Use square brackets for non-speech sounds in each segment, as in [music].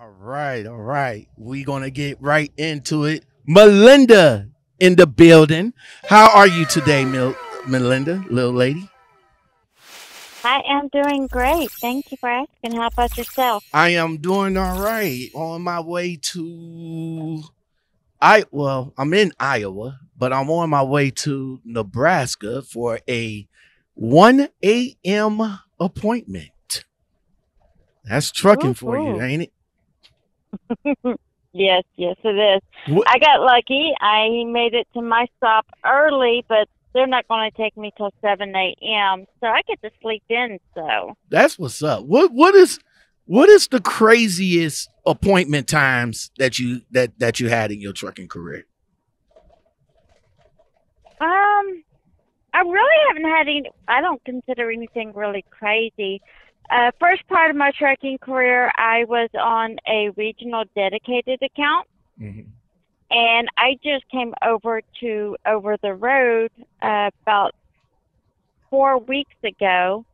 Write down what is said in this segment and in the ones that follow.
All right, all right. We're gonna get right into it. Malinda in the building. How are you today, Mil- Malinda, little lady? I am doing great. Thank you for asking. How about yourself? I am doing all right. On my way to I well, I'm in Iowa, but I'm on my way to Nebraska for a 1 a.m. appointment. That's trucking for you, ain't it? [laughs] Yes, yes, it is. What- I got lucky. I made it to my stop early, but they're not going to take me till 7 a.m., so I get to sleep in, so. That's what's up. What what is what is the craziest appointment times that you that that you had in your trucking career? Um, I really haven't had any, I don't consider anything really crazy. Uh, first part of my trucking career, I was on a regional dedicated account. and I just came over to over the road uh, about four weeks ago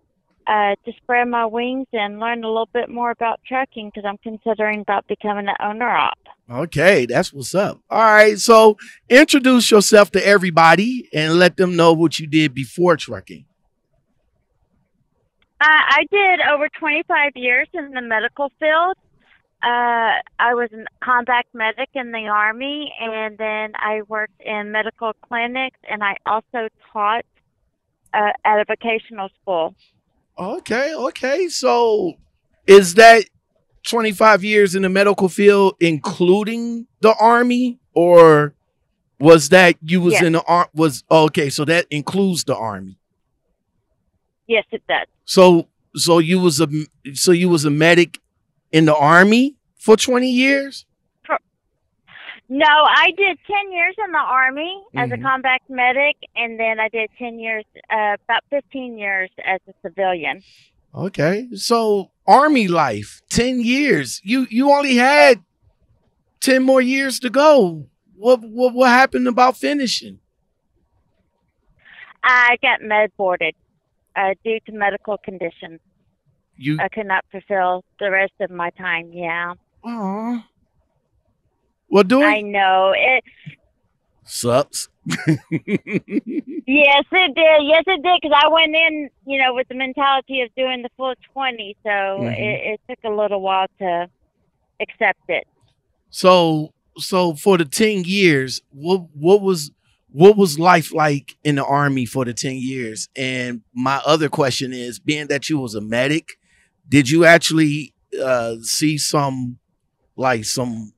uh, to spread my wings and learn a little bit more about trucking because I'm considering about becoming an owner op. Okay, that's what's up. All right, so introduce yourself to everybody and let them know what you did before trucking. Uh, I did over 25 years in the medical field. Uh, I was a combat medic in the Army, and then I worked in medical clinics, and I also taught uh, at a vocational school. Okay, okay. So is that 25 years in the medical field including the army or was that you was Yes. in the Army? was okay, so that includes the army. Yes, it does. So so you was a so you was a medic in the army for 20 years? No, I did 10 years in the Army as a Mhm. combat medic, and then I did 10 years, uh, about 15 years as a civilian. Okay. So army life, 10 years. You you only had 10 more years to go. What what what happened about finishing? I got med boarded uh, due to medical conditions. You I could not fulfill the rest of my time. Yeah, Aw. Well, do I know it. Sucks. Yes, it did. Yes, it did. Because I went in, you know, with the mentality of doing the full 20, so Mhm. it, it took a little while to accept it. so so for the 10 years, what what was what was life like in the army for the 10 years? And my other question is, being that you was a medic, did you actually uh see some like some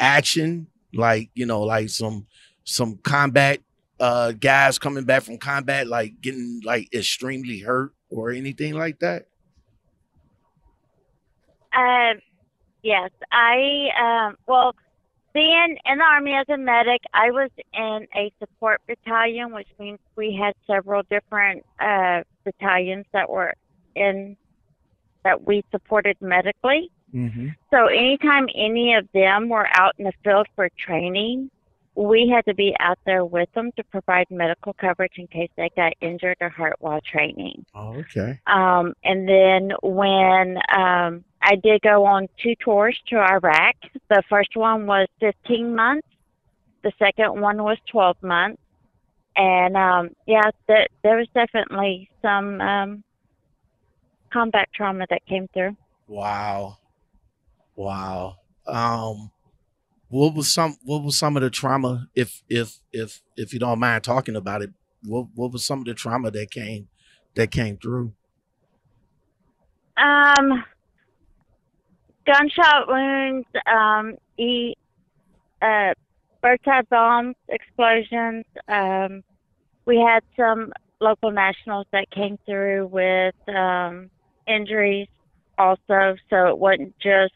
action, like you know, like some some combat uh guys coming back from combat, like getting like extremely hurt or anything like that? Um, yes, I um, well, being in the army as a medic, I was in a support battalion, which means we had several different uh, battalions that were in that we supported medically. Mm-hmm. So anytime any of them were out in the field for training, we had to be out there with them to provide medical coverage in case they got injured or hurt while training. Oh, okay. Um, and then when um, I did go on two tours to Iraq, the first one was 15 months, the second one was 12 months. And um, yeah, th- there was definitely some um, combat trauma that came through. Wow. Wow. Um what was some what was some of the trauma if if if if you don't mind talking about it what what was some of the trauma that came that came through Um, gunshot wounds, um, e, uh, roadside bombs, explosions. Um, we had some local nationals that came through with um, injuries also, so it wasn't just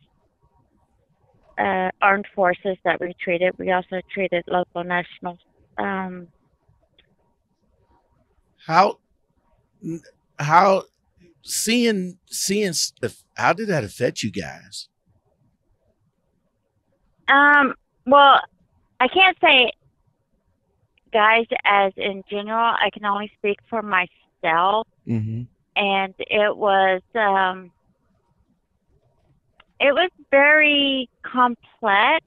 uh, armed forces that we treated. We also treated local nationals. Um, how how seeing seeing how did that affect you guys Um, well, I can't say guys as in general. I can only speak for myself, mm-hmm. and it was um, it was very complex,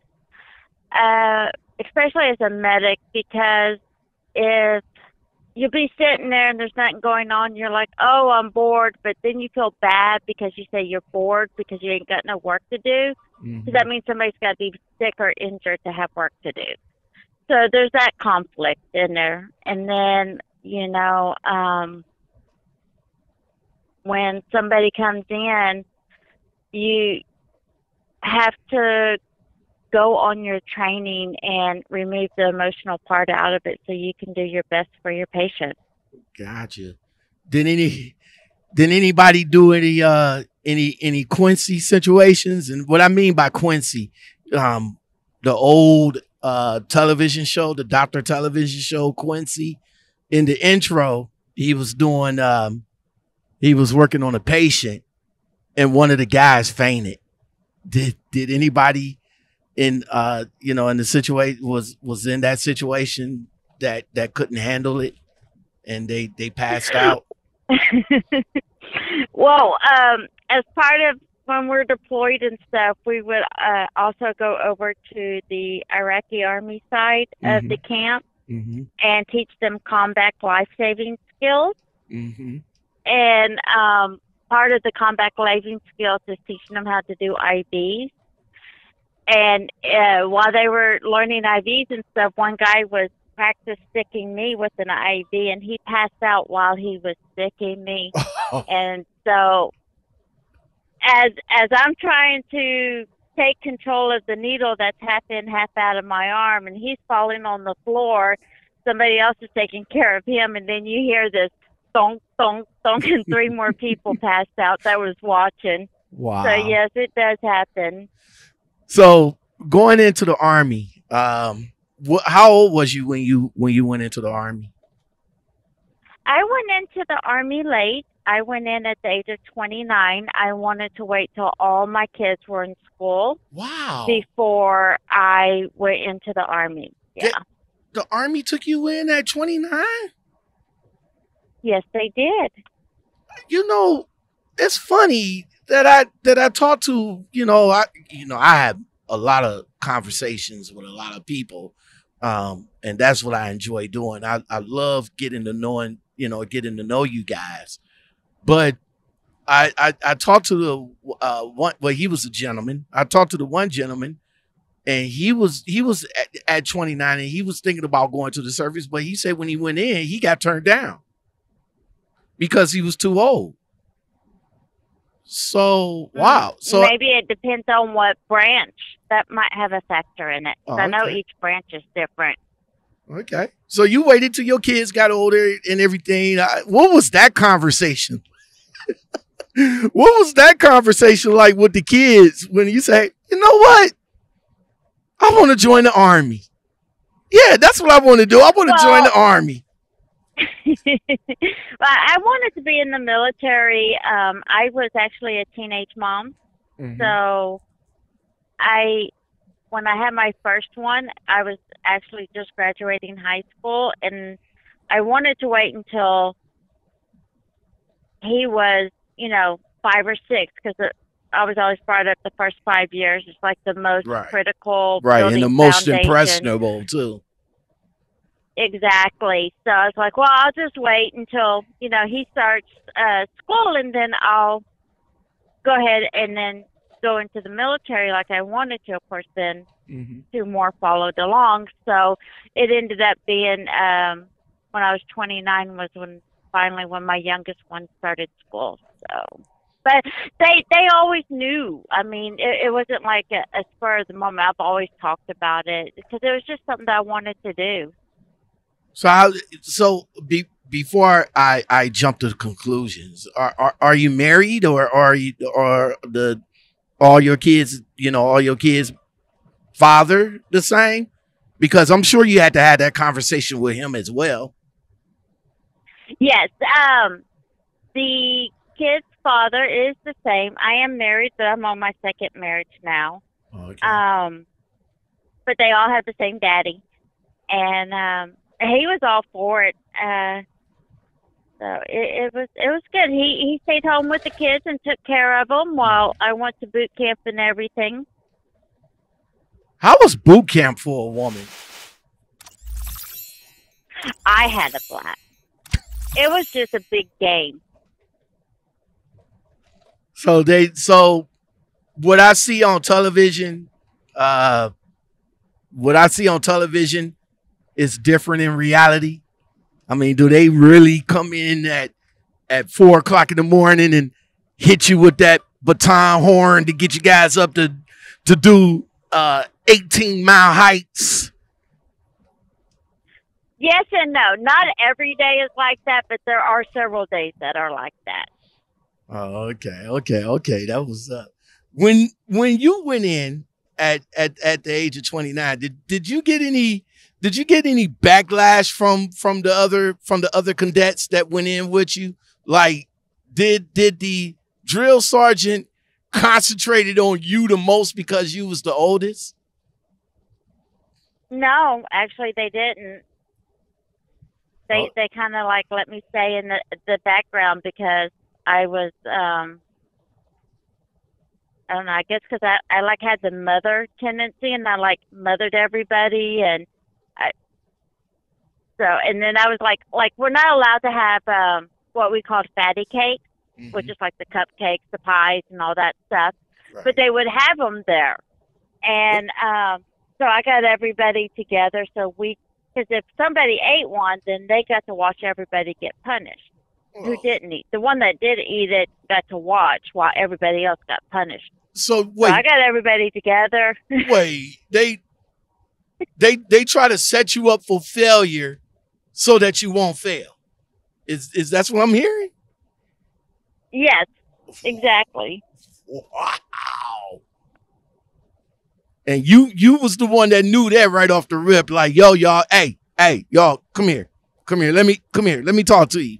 uh, especially as a medic, because if you'll be sitting there and there's nothing going on, you're like, oh, I'm bored, but then you feel bad because you say you're bored because you ain't got no work to do. Mhm. So that means somebody's got to be sick or injured to have work to do. So there's that conflict in there. And then, you know, um, when somebody comes in, you have to go on your training and remove the emotional part out of it so you can do your best for your patient. Gotcha. Did any did anybody do any uh any any Quincy situations? And what I mean by Quincy, um the old uh television show, the doctor television show Quincy, in the intro, he was doing um he was working on a patient and one of the guys fainted. Did did anybody in uh you know in the situation was was in that situation that that couldn't handle it and they they passed out [laughs] well, um, as part of when we're deployed and stuff, we would uh, also go over to the Iraqi Army side of Mhm. the camp mm-hmm, and teach them combat life saving skills. mm-hmm. And um, part of the combat saving skills is teaching them how to do IVs. And uh, while they were learning IVs and stuff, one guy was practice sticking me with an IV, and he passed out while he was sticking me. [laughs] And so, as as I'm trying to take control of the needle that's half in, half out of my arm, and he's falling on the floor, somebody else is taking care of him, and then you hear this thunk, thunk, thunk, and three more [laughs] people passed out that was watching. wow So yes, it does happen. So going into the army um what how old was you when you when you went into the army I went into the army late. I went in at the age of 29. I wanted to wait till all my kids were in school wow before I went into the army. Yeah. Yeah. the army took you in at 29 Yes, they did. you know it's funny that i that i talked to you know i you know i have a lot of conversations with a lot of people um and that's what i enjoy doing. I i love getting to knowing you know getting to know you guys. But i i, I talked to the uh one well he was a gentleman. I talked to the one gentleman and he was he was at, at 29 and he was thinking about going to the service but he said when he went in he got turned down because he was too old so mm-hmm. wow so maybe it depends on what branch that might have a factor in it. Oh, I know okay. each branch is different. Okay. So you waited till your kids got older and everything. I, what was that conversation? [laughs] what was that conversation like with the kids when you say, you know what? I want to join the army. Yeah, that's what I want to do. I want to join the army. [laughs] well, I wanted to be in the military. Um, I was actually a teenage mom. Mm-hmm. So I when I had my first one, I was actually just graduating high school and I wanted to wait until he was, you know, 5 or 6 cuz I was always brought up the first 5 years is like the most Right. critical right, and the most foundation. impressionable too. Exactly. So I was like, well, I'll just wait until, you know, he starts uh, school and then I'll go ahead and then go into the military like I wanted to. Of course, then Mm-hmm. two more followed along. So it ended up being um, when I was 29 was when finally when my youngest one started school. So. But they they always knew. I mean, it, it wasn't like a, a spur of the moment. I've always talked about it because it was just something that I wanted to do. So how so be, before I I jump to conclusions, are, are are you married or are you or the all your kids, you know, all your kids father the same? Because I'm sure you had to have that conversation with him as well. Yes. Um, the kid's father is the same. I am married, but I'm on my second marriage now. Okay. Um, but they all have the same daddy, and um, he was all for it. Uh, So it, it was it was good. He he stayed home with the kids and took care of them while I went to boot camp and everything. How was boot camp for a woman? I had a blast. It was just a big game. So they so what I see on television, uh what I see on television is different in reality. I mean, do they really come in at at four o'clock in the morning and hit you with that baton horn to get you guys up to to do uh 18 mile heights? Yes and no. Not every day is like that, but there are several days that are like that. Oh, okay, okay, okay. That was uh when when you went in at at at the age of 29, did did you get any did you get any backlash from from the other from the other cadets that went in with you? Like did did the drill sergeant concentrated on you the most because you was the oldest? No, actually they didn't. They Oh. they kind of like let me stay in the the background because I was um I don't know. I guess because I I like had the mother tendency and I like mothered everybody and so and then I was like like we're not allowed to have um what we called fatty cake, which is like the cupcakes, the pies, and all that stuff. Right. But they would have them there, and um so I got everybody together so we because if somebody ate one, then they got to watch everybody get punished. Who didn't eat? The one that did eat it got to watch while everybody else got punished. So So I got everybody together. [laughs] wait. They they they try to set you up for failure so that you won't fail. Is is that's what I'm hearing? yes, exactly. Wow. And you you was the one that knew that right off the rip. Like, yo, y'all, hey, hey, y'all, come here. Come here. Let me come here. Let me talk to you.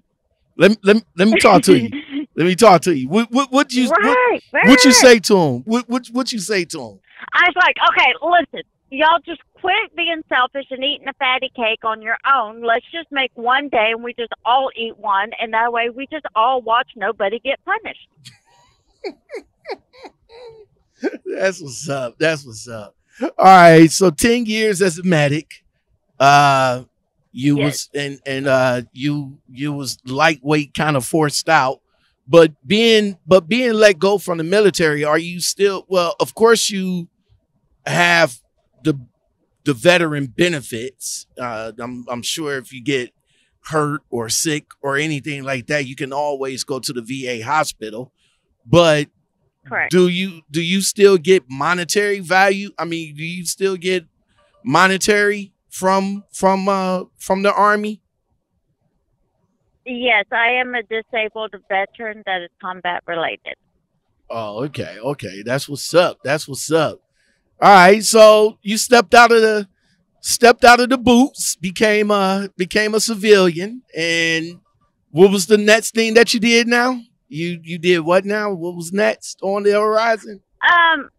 Let me let me, let me talk to you. [laughs] Let me talk to you. What what what you what, right, right. what you say to him? What what what you say to him? I was like, okay, listen, y'all just quit being selfish and eating a fatty cake on your own. Let's just make one day and we just all eat one, and that way we just all watch nobody get punished. [laughs] That's what's up. That's what's up. All right. So 10 years as a medic. Uh you Yes. was and and uh you you was lightweight kind of forced out. But being but being let go from the military, are you still well, of course you have the the veteran benefits. Uh I'm I'm sure if you get hurt or sick or anything like that, you can always go to the VA hospital. But Correct. do you do you still get monetary value? I mean, do you still get monetary from from uh from the army? Yes, I am a disabled veteran that is combat related. Oh, okay, okay. That's what's up. That's what's up. All right, so you stepped out of the stepped out of the boots, became uh became a civilian, and what was the next thing that you did now? You you did what now? What was next on the horizon? Um,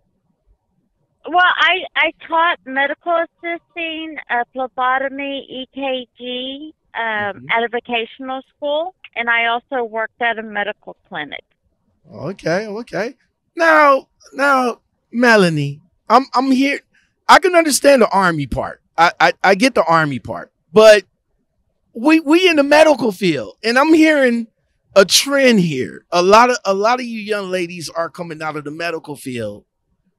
well, I I taught medical assisting, uh, phlebotomy, EKG um, Mhm. at a vocational school, and I also worked at a medical clinic. Okay, okay. Now, now, Melanie, I'm I'm here. I can understand the army part. I I, I get the army part, but we we in the medical field, and I'm hearing a trend here. A lot of a lot of you young ladies are coming out of the medical field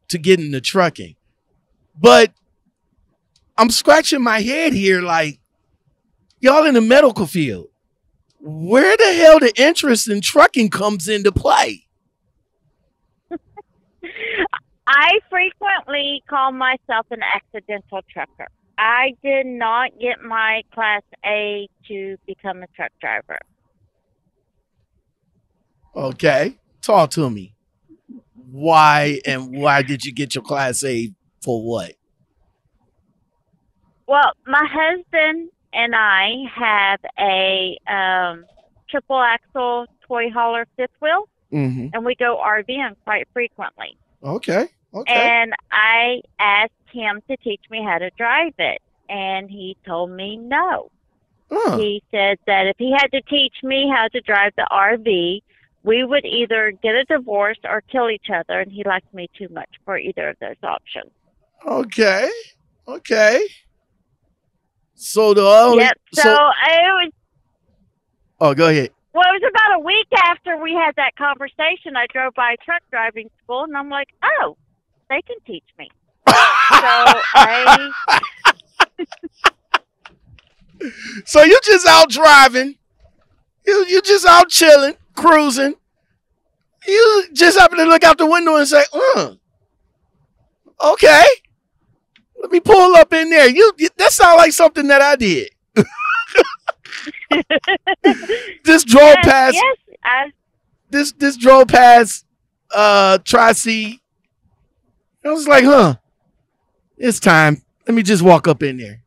to get into trucking, but I'm scratching my head here, like y'all in the medical field. Where the hell the interest in trucking comes into play? I frequently call myself an accidental trucker. I did not get my Class A to become a truck driver. Okay, talk to me. Why and why did you get your class A for what? Well, my husband and I have a um, triple axle toy hauler fifth wheel, Mm-hmm. and we go RVing quite frequently. Okay. Okay. And I asked him to teach me how to drive it, and he told me no. He said that if he had to teach me how to drive the RV, we would either get a divorce or kill each other, and he liked me too much for either of those options. Okay. Okay. So the only yep. So, it was. oh, go ahead. Well, it was about a week after we had that conversation. I drove by a truck driving school, and I'm like, "Oh, they can teach me." so I. [laughs] So you just out driving. You you just out chilling, cruising. You just happen to look out the window and say, uh, okay. Let me pull up in there. You you- that sounds like something that I did. [laughs] This drove yes, past yes, I, this this drove past uh Tri C. I was like, huh, it's time. Let me just walk up in there.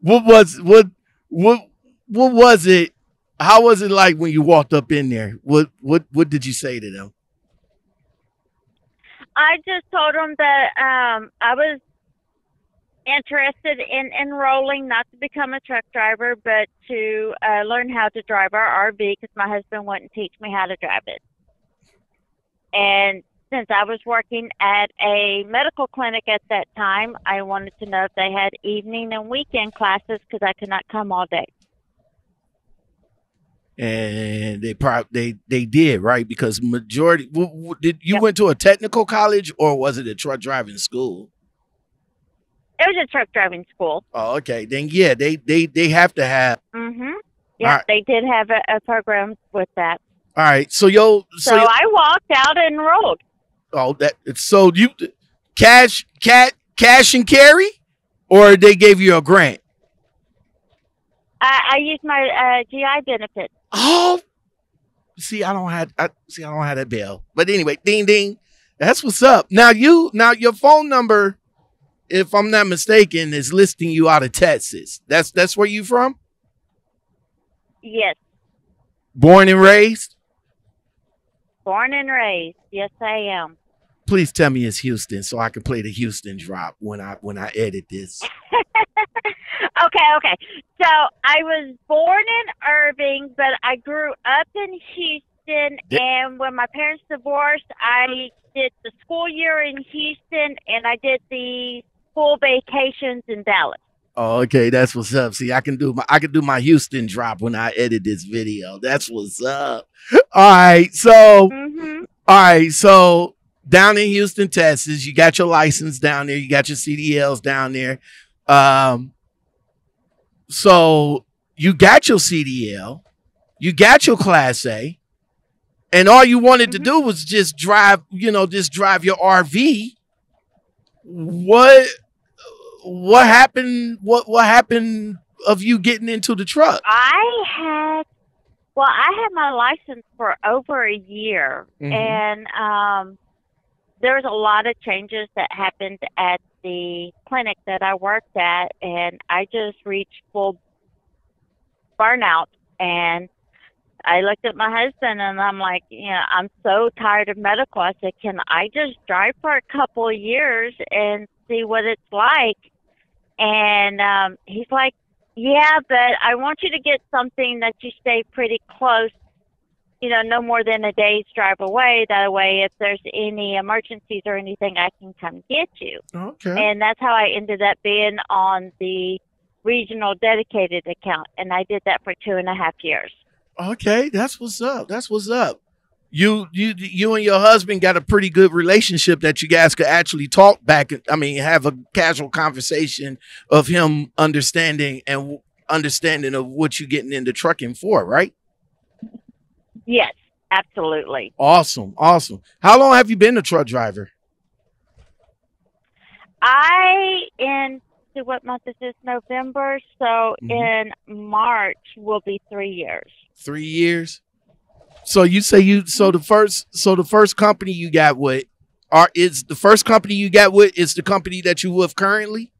What was what what what was it? How was it like when you walked up in there? What what what did you say to them? I just told them that um, I was interested in enrolling, not to become a truck driver, but to uh, learn how to drive our RV because my husband wouldn't teach me how to drive it. And since I was working at a medical clinic at that time, I wanted to know if they had evening and weekend classes because I could not come all day. And they probably they they did right because majority. w- w- Did you Yep. went to a technical college or was it a truck driving school? It was a truck driving school. Oh, okay. Then yeah, they they they have to have. hmm Yeah, Alright. they did have a, a program with that. All right. So yo, So, so, yo- I walked out and enrolled. Oh, that so you cash cat cash and carry, or they gave you a grant? I, I used my uh, GI benefits. Oh, see, I don't have I see I don't have that bill. But anyway, ding ding, that's what's up. Now you now your phone number, if I'm not mistaken, is listing you out of Texas. That's that's where you from? Yes, Born and raised. born and raised. Yes, I am. Please tell me it's Houston, so I can play the Houston drop when I when I edit this. [laughs] okay, okay. So I was born in Irving, but I grew up in Houston. Di- and when my parents divorced, I did the school year in Houston, and I did the school vacations in Dallas. Oh, okay, that's what's up. See, I can do my I can do my Houston drop when I edit this video. That's what's up. All right, so hmm all right, so down in Houston, Texas, you got your license down there, you got your CDLs down there. Um, so you got your CDL, you got your Class A, and all you wanted to Mhm. do was just drive, you know, just drive your RV. What what happened? What what happened of you getting into the truck? I had, well, I had my license for over a year, Mhm. and um, there was a lot of changes that happened at the clinic that I worked at, and I just reached full burnout. And I looked at my husband, and I'm like, you know, I'm so tired of medical. I said, can I just drive for a couple of years and see what it's like? And um, he's like, yeah, but I want you to get something that you stay pretty close, you know, no more than a day's drive away. That way, if there's any emergencies or anything, I can come get you. Okay. And that's how I ended up being on the regional dedicated account. And I did that for two and a half years. Okay, that's what's up. That's what's up. You you you and your husband got a pretty good relationship that you guys could actually talk back. I mean, have a casual conversation of him understanding and understanding of what you're getting into trucking for, right? Yes, absolutely. Awesome, awesome. How long have you been a truck driver? I in see what month is this? November. So Mhm. in March will be three years. Three years. So you say you so the first so the first company you got with are is the first company you got with is the company that you with currently?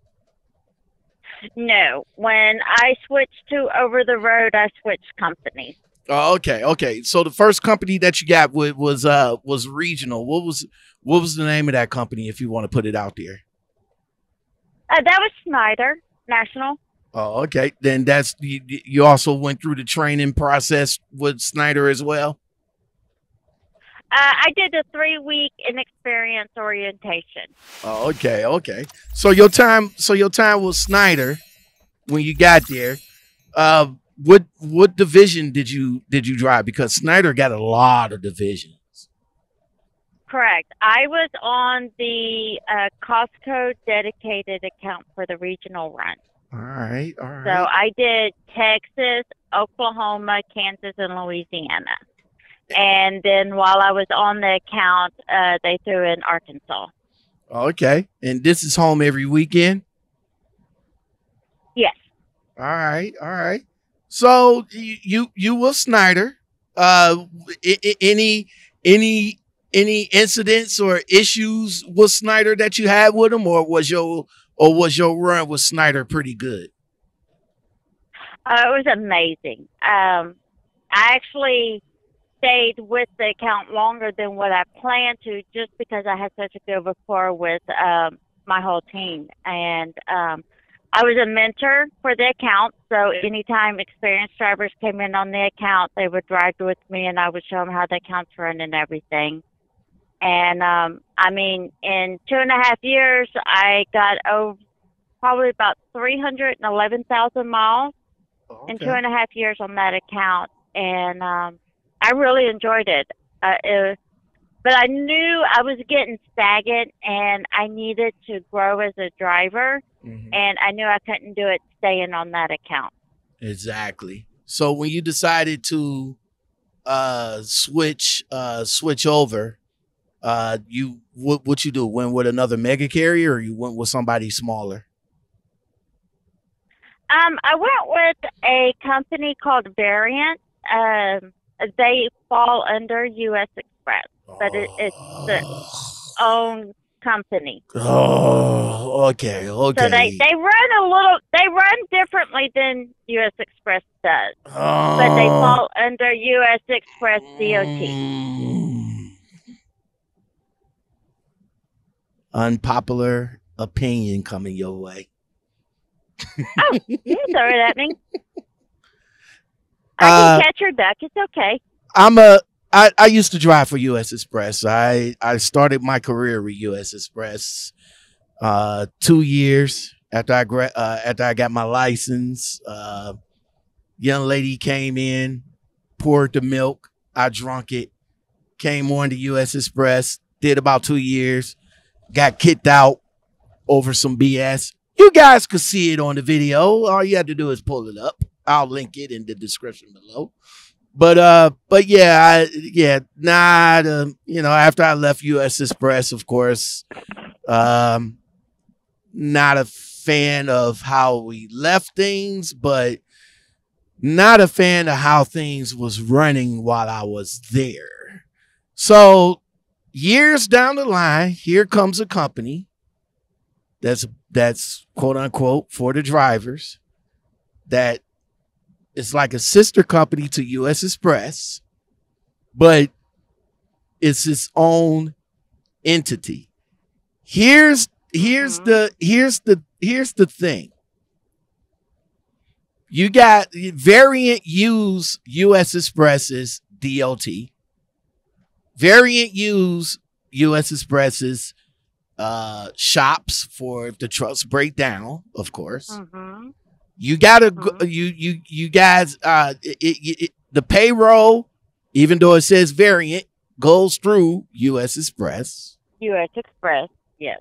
No, when I switched to over the road, I switched companies. Oh, okay, okay. So the first company that you got with was uh was regional. What was what was the name of that company if you want to put it out there? Uh, that was Schneider National. Oh, okay. Then that's you, you also went through the training process with Schneider as well. Uh, I did a three week inexperience orientation. Oh, okay, okay. So your time, so your time with Schneider when you got there. Uh, what what division did you did you drive? Because Schneider got a lot of divisions. Correct. I was on the uh, Costco dedicated account for the regional run. All right, all right. So I did Texas, Oklahoma, Kansas, and Louisiana. And then while I was on the account, uh, they threw in Arkansas. Okay, and this is home every weekend. Yes. All right, all right. So you you, were Schneider. Uh, any any any incidents or issues with Schneider that you had with him, or was your or was your run with Schneider pretty good? Uh, it was amazing. Um, I actually stayed with the account longer than what I planned to, just because I had such a good rapport with um, my whole team, and um, I was a mentor for the account. So anytime experienced drivers came in on the account, they would drive with me, and I would show them how the account's run and everything. And um, I mean, in two and a half years, I got over probably about three hundred and eleven thousand miles in two and a half years on that account, and um, I really enjoyed it. Uh, it. But I knew I was getting stagnant, and I needed to grow as a driver, Mhm. and I knew I couldn't do it staying on that account. Exactly. So when you decided to uh switch uh switch over, uh you what what you do? Went with another mega carrier or you went with somebody smaller? Um, I went with a company called Variant. Um, they fall under U.S. Xpress, but it, it's the own company. Oh, okay, okay. So they, they run a little, they run differently than U.S. Xpress does, but they Oh. fall under U.S. Xpress DOT. Mm. Unpopular opinion coming your way. Oh, you throw it at me. I can Uh, catch your duck. It's okay. I'm a I, I used to drive for US Xpress. I I started my career with US Xpress uh 2 years after I gra- uh, after I got my license. Uh young lady came in, poured the milk, I drunk it, came on to US Express, did about 2 years, got kicked out over some BS. You guys could see it on the video. All you have to do is pull it up. I'll link it in the description below but uh but yeah I, yeah nah the, you know after i left us express of course um not a fan of how we left things but not a fan of how things was running while i was there. So years down the line here comes a company that's that's quote unquote for the drivers that it's like a sister company to US Xpress, but it's its own entity. Here's here's Mhm. the here's the here's the thing. You got variant use US Xpress's DOT. Variant use US Xpress's uh shops for if the trucks break down, of course hmm you gotta go, Mhm. you you you guys uh it, it, it, the payroll even though it says variant goes through us express U.S. Xpress. Yes.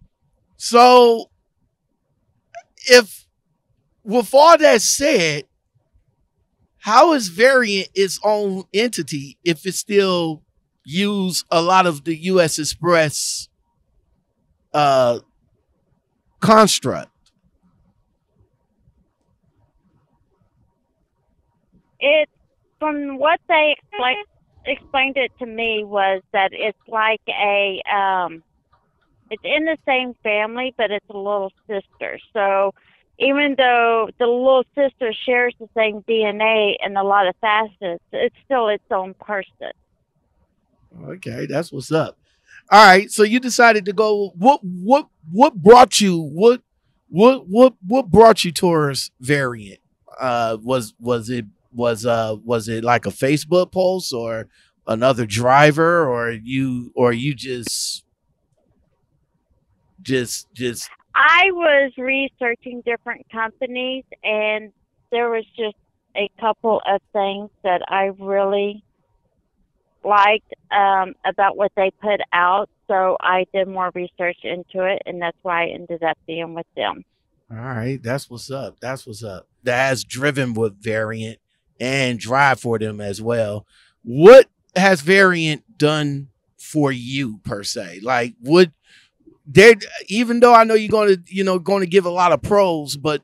so if with all that said how is variant its own entity if it still use a lot of the us express uh construct It from what they explained explained it to me was that it's like a um it's in the same family but it's a little sister. So even though the little sister shares the same DNA and a lot of facets, it's still its own person. Okay, that's what's up. All right, so you decided to go. What what what brought you? What what what what brought you towards variant? Uh, was was it was uh was it like a Facebook post or another driver or you or you just just just I was researching different companies and there was just a couple of things that I really liked um, about what they put out. So I did more research into it, and that's why I ended up being with them. All right, that's what's up. That's what's up. That's driven with Variant and drive for them as well. What has Variant done for you per se? Like, would there? Even though I know you're going to, you know, going to give a lot of pros, but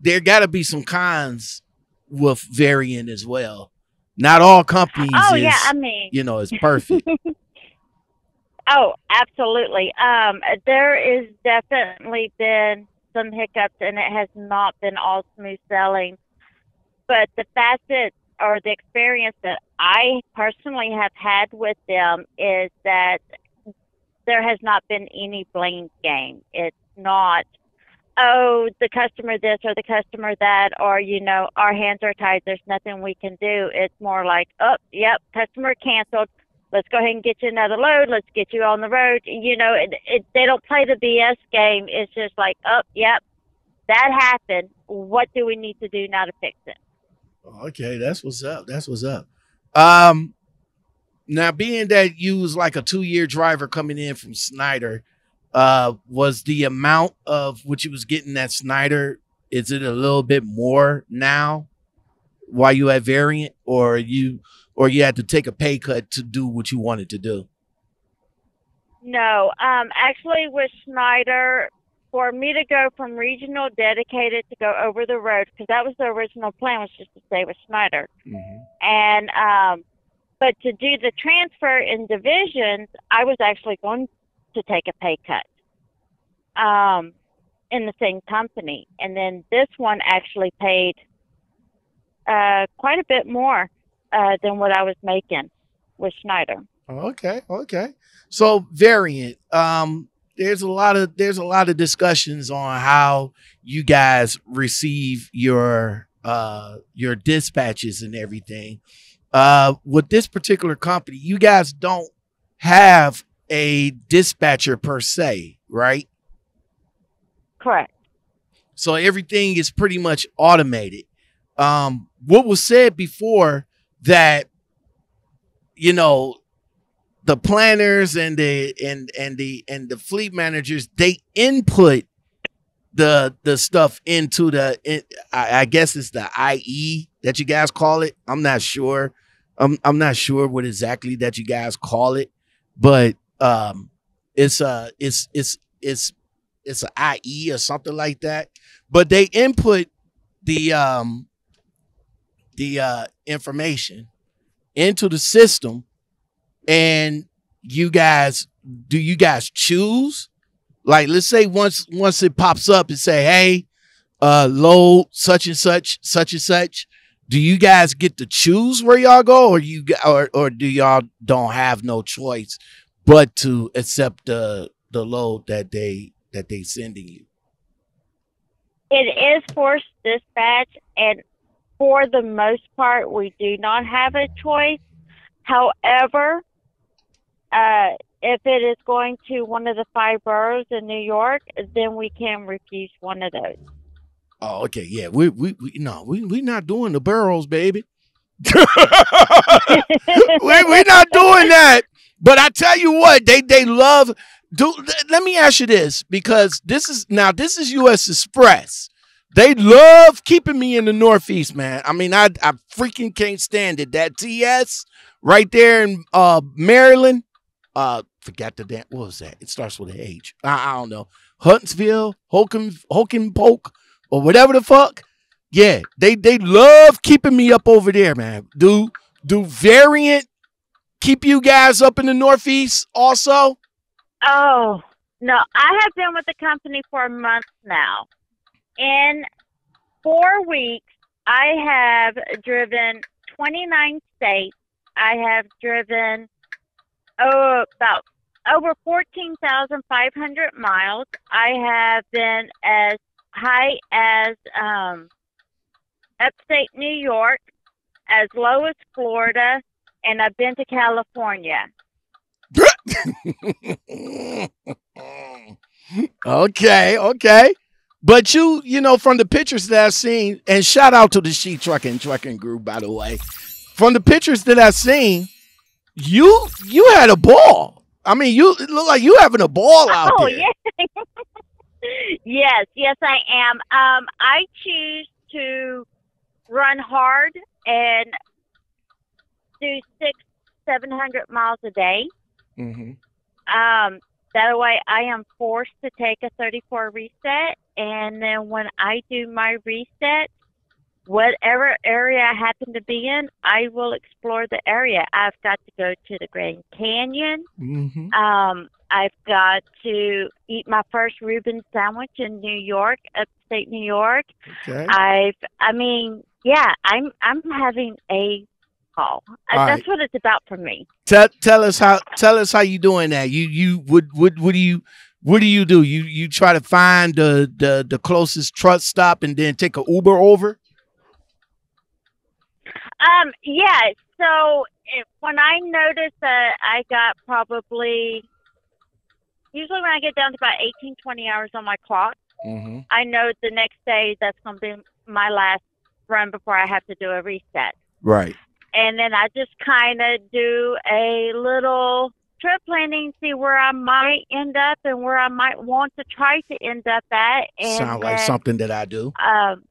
there got to be some cons with Variant as well. Not all companies. Oh is, yeah, I mean, you know, is perfect. [laughs] oh, absolutely. Um, there is definitely been some hiccups, and it has not been all smooth sailing. But the facet or the experience that I personally have had with them is that there has not been any blame game. It's not oh, the customer this or the customer that, or, you know, our hands are tied, there's nothing we can do. It's more like, oh, yep, customer canceled. Let's go ahead and get you another load. Let's get you on the road. You know, it, it, they don't play the BS game. It's just like, oh, yep, that happened. What do we need to do now to fix it? Okay, that's what's up. That's what's up. Um, now being that you was like a two year driver coming in from Schneider, uh, was the amount of what you was getting at Schneider is it a little bit more now while you had variant or you or you had to take a pay cut to do what you wanted to do? No, um, actually with Schneider, for me to go from regional dedicated to go over the road, because that was the original plan was just to stay with Schneider. Mm-hmm. And, um, but to do the transfer in divisions, I was actually going to take a pay cut um, in the same company. And then this one actually paid uh, quite a bit more uh, than what I was making with Schneider. Okay, okay. So variant. Um, there's a lot of there's a lot of discussions on how you guys receive your uh your dispatches and everything. Uh, with this particular company, you guys don't have a dispatcher per se, right? Correct. So everything is pretty much automated. Um, what was said before that, you know, the planners and the and and the and the fleet managers they input the the stuff into the I, I, guess it's the IE that you guys call it. I'm not sure. I'm I'm not sure what exactly that you guys call it, but um, it's a it's it's it's it's an IE or something like that. But they input the um the uh information into the system and you guys do you guys choose like let's say once once it pops up and say hey uh load such and such such and such do you guys get to choose where y'all go or you or, or do y'all don't have no choice but to accept the the load that they that they sending you? It is forced dispatch, and for the most part, we do not have a choice. However, uh, if it is going to one of the five boroughs in New York, then we can refuse one of those. Oh, okay, yeah, we we, we no, we we not doing the boroughs, baby. [laughs] we we not doing that. But I tell you what, they they love do let me ask you this because this is now this is US Xpress. They love keeping me in the Northeast, man. I mean, I I freaking can't stand it. That TS right there in uh Maryland. Uh forgot the damn what was that? It starts with an H. I, I don't know. Huntsville, Holcomb, Holcomb Polk, or whatever the fuck. Yeah, they they love keeping me up over there, man. Do do variant keep you guys up in the Northeast also? Oh, no. I have been with the company for a month now. In four weeks, I have driven 29 states. I have driven, oh, about over 14,500 miles. I have been as high as um, upstate New York, as low as Florida, and I've been to California. [laughs] okay, okay. But you, you know, from the pictures that I've seen, and shout out to the She Trucking Trucking Group, by the way. From the pictures that I've seen, you you had a ball. I mean, you look like you having a ball out oh, there. yes. [laughs] yes, yes, I am. Um, I choose to run hard and do six, seven hundred miles a day. Mm-hmm. Um, that way, I am forced to take a 34 reset, and then when I do my reset, whatever area I happen to be in, I will explore the area. I've got to go to the Grand Canyon. Mm-hmm. Um, I've got to eat my first Reuben sandwich in New York, upstate New York. Okay. I've, I mean, yeah, I'm, I'm having a ball. Uh, All That's right. what it's about for me. Tell tell us how tell us how you doing that. You you would what what do you what do you do? You you try to find the the the closest truck stop and then take a Uber over? Um, yeah. So if, when I notice that I got probably, usually when I get down to about 18, 20 hours on my clock, Mm-hmm. I know the next day that's going to be my last run before I have to do a reset. Right. And then I just kind of do a little trip planning, see where I might end up and where I might want to try to end up at. And Sound like then, something that I do. um,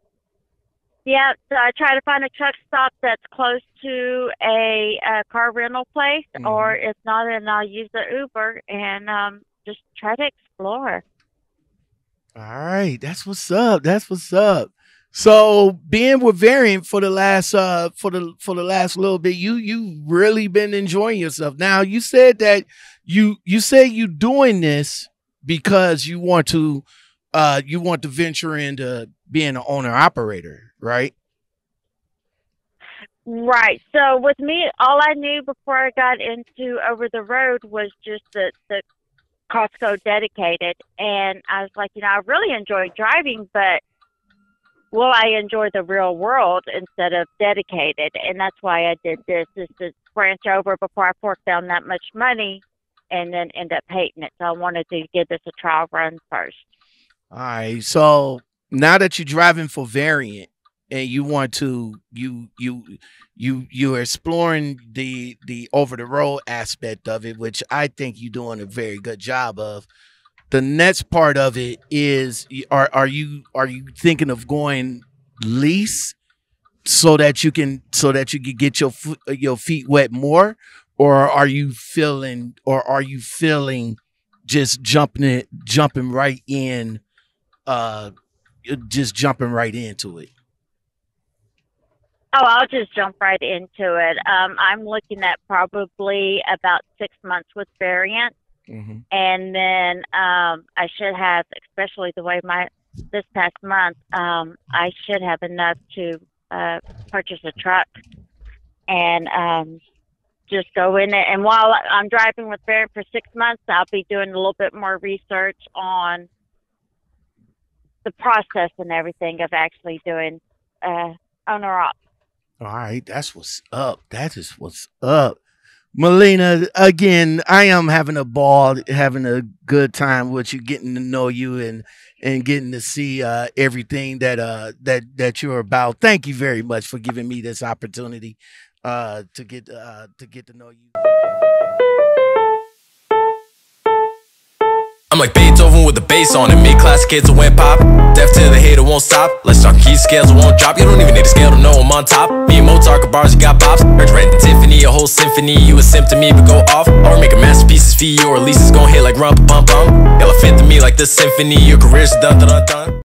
yeah, so I try to find a truck stop that's close to a, uh car rental place, Mhm. or if not, then I'll use the Uber and um, just try to explore. All right, that's what's up. That's what's up. So being with Variant for the last uh for the for the last little bit, you you really been enjoying yourself. Now you said that you you say you doing this because you want to uh you want to venture into being an owner operator, right? Right. So with me, all I knew before I got into over the road was just the the Costco dedicated, and I was like, you know, I really enjoy driving, but will I enjoy the real world instead of dedicated? And that's why I did this is to branch over before I fork down that much money, and then end up hating it. So I wanted to give this a trial run first. All right. So now that you're driving for Variant and you want to you you you you're exploring the the over the road aspect of it, which I think you're doing a very good job of. The next part of it is are are you are you thinking of going lease so that you can so that you can get your your feet wet more or are you feeling or are you feeling just jumping it jumping right in uh just jumping right into it Oh, I'll just jump right into it. Um, I'm looking at probably about six months with variant. mm-hmm. and then um, I should have, especially the way my this past month, um, I should have enough to uh, purchase a truck and um, just go in it. And while I'm driving with Barry for six months, I'll be doing a little bit more research on the process and everything of actually doing uh, owner op. all right that's what's up. That is what's up. Malinda again i am having a ball having a good time with you getting to know you and and getting to see uh everything that uh that that you're about. Thank you very much for giving me this opportunity uh to get uh to get to know you I'm like Beethoven with the bass on it. Mid class kids who went pop. Deaf to the hater won't stop. Let's talk key scales won't drop. You don't even need a scale to know I'm on top. Me and Mozart got bars, you got pops. Heard Red and Tiffany, a whole symphony. You a sim to me, but go off. Or make a masterpiece for you, or at least it's gon' hit like rump bum bum. Elephant to me like the symphony. Your career's done done done.